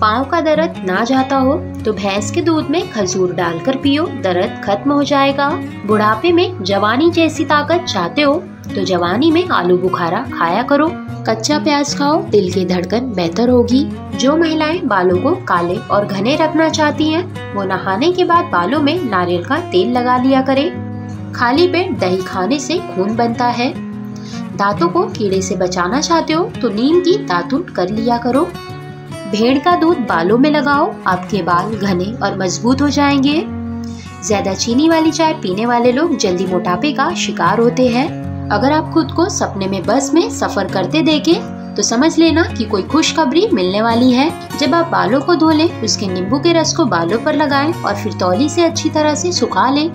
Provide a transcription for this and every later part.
पाँव का दर्द ना जाता हो तो भैंस के दूध में खजूर डालकर पियो दर्द खत्म हो जाएगा। बुढ़ापे में जवानी जैसी ताकत चाहते हो तो जवानी में आलू बुखारा खाया करो। कच्चा प्याज खाओ दिल की धड़कन बेहतर होगी। जो महिलाएँ बालों को काले और घने रखना चाहती हैं, वो नहाने के बाद बालों में नारियल का तेल लगा लिया करे। खाली पेट दही खाने से खून बनता है। दांतों को कीड़े से बचाना चाहते हो तो नीम की दातुन कर लिया करो। भेड़ का दूध बालों में लगाओ, आपके बाल घने और मज़बूत हो जाएँगे। ज़्यादा चीनी वाली चाय पीने वाले लोग जल्दी मोटापे का शिकार होते हैं। अगर आप खुद को सपने में बस में सफ़र करते देखे तो समझ लेना कि कोई खुशखबरी मिलने वाली है। जब आप बालों को धो लें, उसके नींबू के रस को बालों पर लगाएँ और फिर तौली से अच्छी तरह से सुखा लें।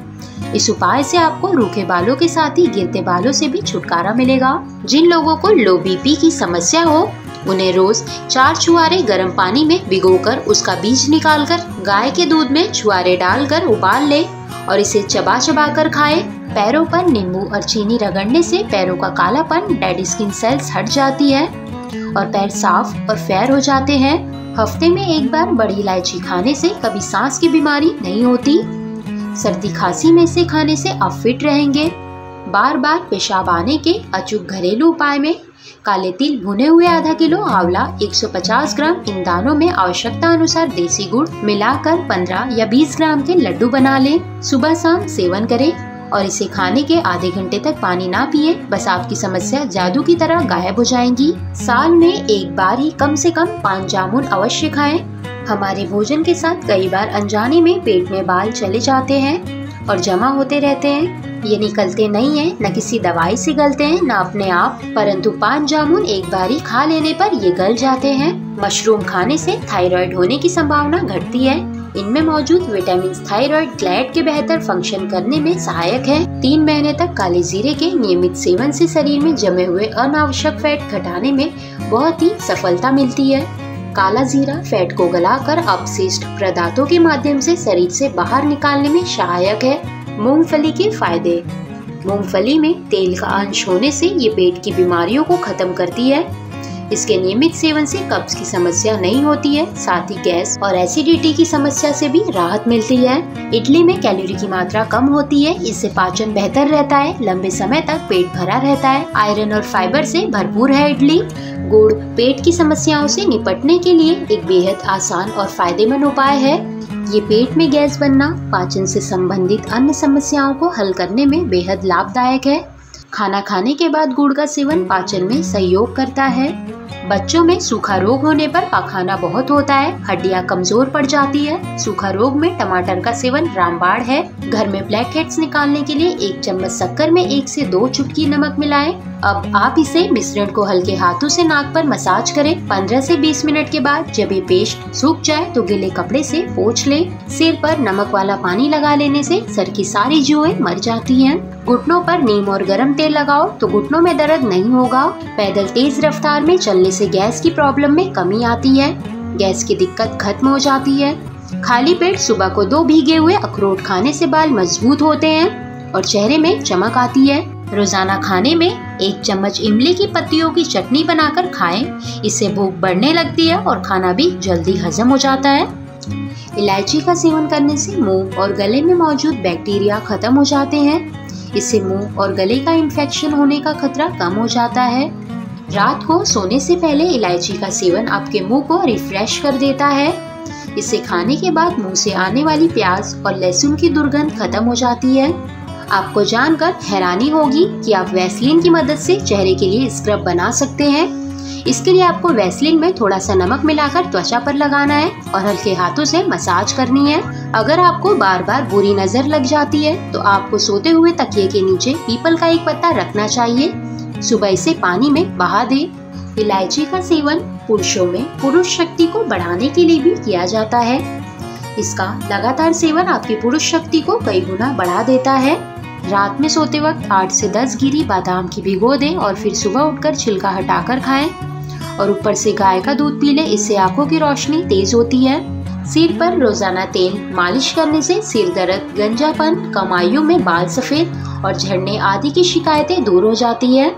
इस उपाय से आपको रूखे बालों के साथ ही गिरते बालों से भी छुटकारा मिलेगा। जिन लोगों को लो बीपी की समस्या हो उन्हें रोज चार छुआरे गर्म पानी में भिगोकर उसका बीज निकालकर गाय के दूध में छुआरे डालकर उबाल ले और इसे चबा चबा कर खाए। पैरों पर नींबू और चीनी रगड़ने से पैरों का कालापन डेड स्किन सेल्स हट जाती है और पैर साफ़ और फैर हो जाते हैं। हफ़्ते में एक बार बड़ी इलायची खाने से कभी सांस की बीमारी नहीं होती। सर्दी खांसी में से खाने से आप फिट रहेंगे। बार बार पेशाब आने के अचूक घरेलू उपाय में काले तिल भुने हुए आधा किलो, आंवला 150 ग्राम, इन दानों में आवश्यकता अनुसार देसी गुड़ मिलाकर 15 या 20 ग्राम के लड्डू बना लें। सुबह शाम सेवन करें और इसे खाने के आधे घंटे तक पानी ना पिए। बस आपकी समस्या जादू की तरह गायब हो जाएँगी। साल में एक बार ही कम से कम पाँच जामुन अवश्य खाएँ। हमारे भोजन के साथ कई बार अनजाने में पेट में बाल चले जाते हैं। और जमा होते रहते हैं। ये निकलते नहीं है, न किसी दवाई से गलते हैं, न अपने आप, परंतु पाँच जामुन एक बारी खा लेने पर ये गल जाते हैं। मशरूम खाने से थायराइड होने की संभावना घटती है। इनमें मौजूद विटामिन थायराइड, ग्लैड के बेहतर फ़ंक्शन करने में सहायक है। तीन महीने तक काले जीरे के नियमित सेवन से शरीर में जमे हुए अनावश्यक फैट घटाने में बहुत ही सफलता मिलती है। काला जीरा फैट को गलाकर अपशिष्ट पदार्थों के माध्यम से शरीर से बाहर निकालने में सहायक है। मूंगफली के फ़ायदे। मूंगफली में तेल का अंश होने से ये पेट की बीमारियों को खत्म करती है। इसके नियमित सेवन से कब्ज की समस्या नहीं होती है, साथ ही गैस और एसिडिटी की समस्या से भी राहत मिलती है। इडली में कैलोरी की मात्रा कम होती है, इससे पाचन बेहतर रहता है, लंबे समय तक पेट भरा रहता है। आयरन और फाइबर से भरपूर है इडली। गुड़ पेट की समस्याओं से निपटने के लिए एक बेहद आसान और फ़ायदेमंद उपाय है। ये पेट में गैस बनना, पाचन से संबंधित अन्य समस्याओं को हल करने में बेहद लाभदायक है। खाना खाने के बाद गुड़ का सेवन पाचन में सहयोग करता है। बच्चों में सूखा रोग होने पर पखाना बहुत होता है, हड्डियाँ कमज़ोर पड़ जाती है सूखा रोग में टमाटर का सेवन रामबाड़ है घर में ब्लैक हेड्स निकालने के लिए एक चम्मच शक्कर में एक से दो चुटकी नमक मिलाएँ। अब आप इसे मिश्रण को हल्के हाथों से नाक पर मसाज करें 15 से 20 मिनट के बाद जब ये पेस्ट सूख जाए तो गीले कपड़े से पोछ लें सिर पर नमक वाला पानी लगा लेने से सर की सारी जुएँ मर जाती हैं। घुटनों पर नीम और गरम तेल लगाओ तो घुटनों में दर्द नहीं होगा। पैदल तेज रफ्तार में चलने से गैस की प्रॉब्लम में कमी आती है। गैस की दिक्कत खत्म हो जाती है। खाली पेट सुबह को दो भीगे हुए अखरोट खाने से बाल मज़बूत होते हैं और चेहरे में चमक आती है। रोज़ाना खाने में एक चम्मच इमली की पत्तियों की चटनी बनाकर खाएँ। इससे भूख बढ़ने लगती है और खाना भी जल्दी हजम हो जाता है। इलायची का सेवन करने से मुँह और गले में मौजूद बैक्टीरिया खत्म हो जाते हैं। इससे मुँह और गले का इन्फेक्शन होने का खतरा कम हो जाता है। रात को सोने से पहले इलायची का सेवन आपके मुँह को रिफ्रेश कर देता है। इसे खाने के बाद मुँह से आने वाली प्याज और लहसुन की दुर्गंध खत्म हो जाती है। आपको जानकर हैरानी होगी कि आप वैसलीन की मदद से चेहरे के लिए स्क्रब बना सकते हैं। इसके लिए आपको वैसलीन में थोड़ा सा नमक मिलाकर त्वचा पर लगाना है और हल्के हाथों से मसाज करनी है। अगर आपको बार बार बुरी नज़र लग जाती है तो आपको सोते हुए तकिए के नीचे पीपल का एक पत्ता रखना चाहिए। सुबह इसे पानी में बहा दे। इलायची का सेवन पुरुषों में पुरुष शक्ति को बढ़ाने के लिए भी किया जाता है। इसका लगातार सेवन आपकी पुरुष शक्ति को कई गुना बढ़ा देता है। रात में सोते वक्त आठ से दस गिरी बादाम की भिगो दें और फिर सुबह उठकर छिलका हटाकर खाएँ। और ऊपर से गाय का दूध पी लें, इससे आँखों की रोशनी तेज होती है। सिर पर रोज़ाना तेल मालिश करने से सिर दर्द, गंजापन, कमाइयों में बाल सफ़ेद और झड़ने आदि की शिकायतें दूर हो जाती है।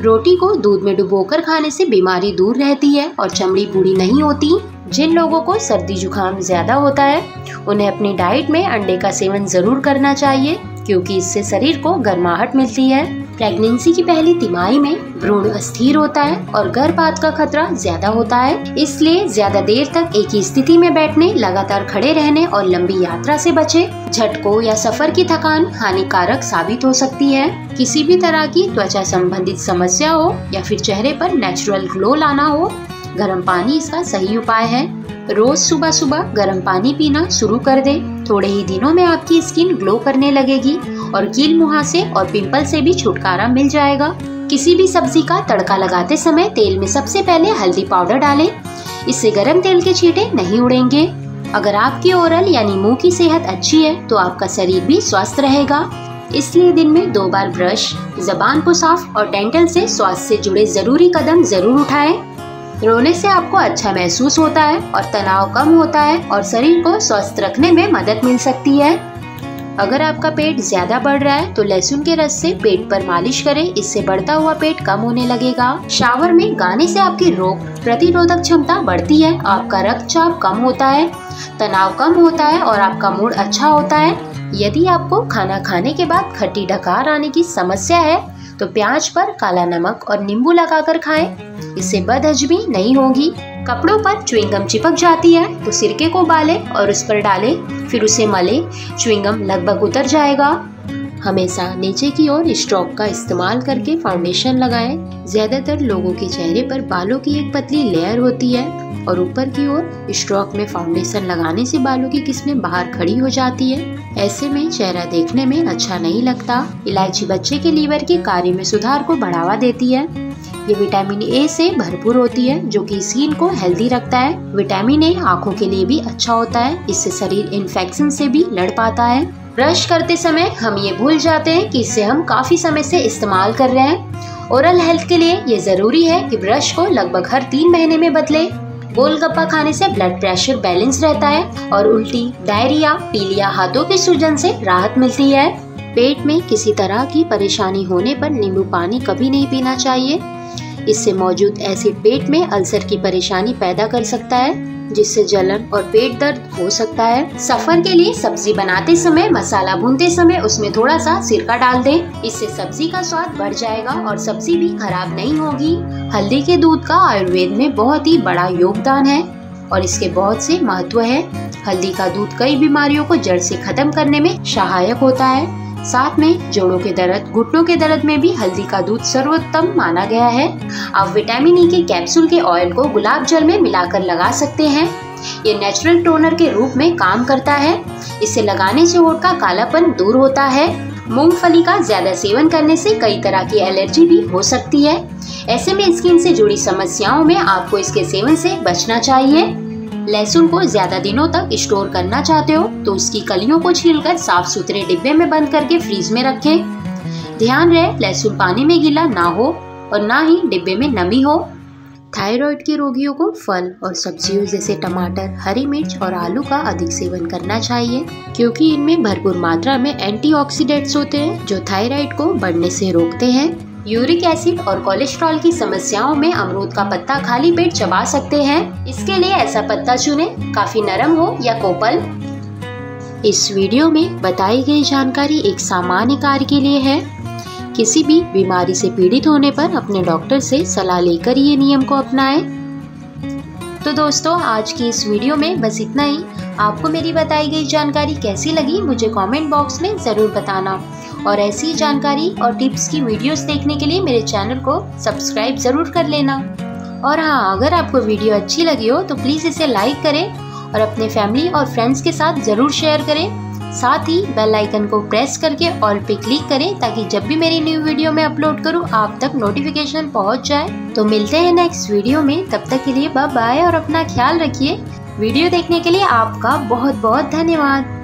रोटी को दूध में डुबोकर खाने से बीमारी दूर रहती है और चमड़ी बूढ़ी नहीं होती। जिन लोगों को सर्दी जुकाम ज़्यादा होता है, उन्हें अपनी डाइट में अंडे का सेवन ज़रूर करना चाहिए, क्योंकि इससे शरीर को गर्माहट मिलती है। प्रेगनेंसी की पहली तिमाही में भ्रूण अस्थिर होता है और गर्भपात का खतरा ज़्यादा होता है। इसलिए ज़्यादा देर तक एक ही स्थिति में बैठने, लगातार खड़े रहने और लंबी यात्रा से बचे। झटकों या सफ़र की थकान हानिकारक साबित हो सकती है। किसी भी तरह की त्वचा संबंधित समस्या हो या फिर चेहरे पर नेचुरल ग्लो लाना हो, गर्म पानी इसका सही उपाय है। रोज सुबह सुबह गर्म पानी पीना शुरू कर दे। थोड़े ही दिनों में आपकी स्किन ग्लो करने लगेगी। और कील मुहासे और पिंपल से भी छुटकारा मिल जाएगा। किसी भी सब्ज़ी का तड़का लगाते समय तेल में सबसे पहले हल्दी पाउडर डालें। इससे गर्म तेल के छींटे नहीं उड़ेंगे। अगर आपकी ओरल यानी मुँह की सेहत अच्छी है तो आपका शरीर भी स्वस्थ रहेगा। इसलिए दिन में दो बार ब्रश, जबान को साफ़ और डेंटल से स्वास्थ्य से जुड़े ज़रूरी कदम ज़रूर उठाएँ। रोने से आपको अच्छा महसूस होता है और तनाव कम होता है और शरीर को स्वस्थ रखने में मदद मिल सकती है। अगर आपका पेट ज़्यादा बढ़ रहा है तो लहसुन के रस से पेट पर मालिश करें। इससे बढ़ता हुआ पेट कम होने लगेगा। शावर में गाने से आपकी रोग प्रतिरोधक क्षमता बढ़ती है। आपका रक्तचाप कम होता है, तनाव कम होता है और आपका मूड अच्छा होता है। यदि आपको खाना खाने के बाद खट्टी डकार आने की समस्या है तो प्याज पर काला नमक और नींबू लगाकर खाएँ। इससे बदहजमी नहीं होगी। कपड़ों पर च्विंगम चिपक जाती है तो सिरके को बाले और उस पर डाले, फिर उसे मले च्युइंगम लगभग उतर जाएगा हमेशा नीचे की ओर स्ट्रोक का इस्तेमाल करके फाउंडेशन लगाएँ। ज़्यादातर लोगों के चेहरे पर बालों की एक पतली लेयर होती है और ऊपर की ओर स्ट्रोक में फाउंडेशन लगाने से बालों की किस्में बाहर खड़ी हो जाती है। ऐसे में चेहरा देखने में अच्छा नहीं लगता। इलायची बच्चे के लीवर के कार्य में सुधार को बढ़ावा देती है। ये विटामिन ए से भरपूर होती है, जो कि स्किन को हेल्दी रखता है। विटामिन ए आँखों के लिए भी अच्छा होता है। इससे शरीर इन्फेक्शन से भी लड़ पाता है। ब्रश करते समय हम ये भूल जाते हैं कि इसे हम काफ़ी समय से इस्तेमाल कर रहे हैं। ओरल हेल्थ के लिए ये ज़रूरी है कि ब्रश को लगभग हर तीन महीने में बदले। गोलगप्पा खाने से ब्लड प्रेशर बैलेंस रहता है और उल्टी डायरिया पीलिया हाथों के सूजन से राहत मिलती है। पेट में किसी तरह की परेशानी होने पर नींबू पानी कभी नहीं पीना चाहिए। इससे मौजूद एसिड पेट में अल्सर की परेशानी पैदा कर सकता है। जिससे जलन और पेट दर्द हो सकता है। सफ़र के लिए सब्ज़ी बनाते समय, मसाला भूनते समय उसमें थोड़ा सा सिरका डाल दें। इससे सब्ज़ी का स्वाद बढ़ जाएगा और सब्ज़ी भी खराब नहीं होगी। हल्दी के दूध का आयुर्वेद में बहुत ही बड़ा योगदान है और इसके बहुत से महत्व है। हल्दी का दूध कई बीमारियों को जड़ से खत्म करने में सहायक होता है। साथ में जोड़ों के दर्द, घुटनों के दर्द में भी हल्दी का दूध सर्वोत्तम माना गया है। आप विटामिन ई के कैप्सूल के ऑयल को गुलाब जल में मिलाकर लगा सकते हैं। ये नेचुरल टोनर के रूप में काम करता है। इसे लगाने से होठ का कालापन दूर होता है। मूंगफली का ज़्यादा सेवन करने से कई तरह की एलर्जी भी हो सकती है। ऐसे में स्किन से जुड़ी समस्याओं में आपको इसके सेवन से बचना चाहिए। लहसुन को ज़्यादा दिनों तक स्टोर करना चाहते हो तो उसकी कलियों को छीलकर साफ़ सुथरे डिब्बे में बंद करके फ्रीज में रखें। ध्यान रहे लहसुन पानी में गीला ना हो और ना ही डिब्बे में नमी हो। थायराइड के रोगियों को फल और सब्जियों जैसे टमाटर, हरी मिर्च और आलू का अधिक सेवन करना चाहिए, क्योंकि इनमें भरपूर मात्रा में एंटीऑक्सीडेंट्स होते हैं, जो थायराइड को बढ़ने से रोकते हैं। यूरिक एसिड और कोलेस्ट्रॉल की समस्याओं में अमरूद का पत्ता खाली पेट चबा सकते हैं। इसके लिए ऐसा पत्ता चुने, काफ़ी नरम हो या कोपल। इस वीडियो में बताई गई जानकारी एक सामान्य कार्य के लिए है। किसी भी बीमारी से पीड़ित होने पर अपने डॉक्टर से सलाह लेकर ये नियम को अपनाएँ। तो दोस्तों, आज की इस वीडियो में बस इतना ही। आपको मेरी बताई गई जानकारी कैसी लगी, मुझे कमेंट बॉक्स में ज़रूर बताना। और ऐसी जानकारी और टिप्स की वीडियोस देखने के लिए मेरे चैनल को सब्सक्राइब ज़रूर कर लेना। और हाँ अगर आपको वीडियो अच्छी लगी हो तो प्लीज़ इसे लाइक करें और अपने फैमिली और फ्रेंड्स के साथ ज़रूर शेयर करें। साथ ही बेल आइकन को प्रेस करके ऑल पे क्लिक करें ताकि जब भी मेरी न्यू वीडियो में अपलोड करूँ, आप तक नोटिफिकेशन पहुँच जाए। तो मिलते हैं नेक्स्ट वीडियो में। तब तक के लिए बाय और अपना ख्याल रखिए। वीडियो देखने के लिए आपका बहुत बहुत धन्यवाद।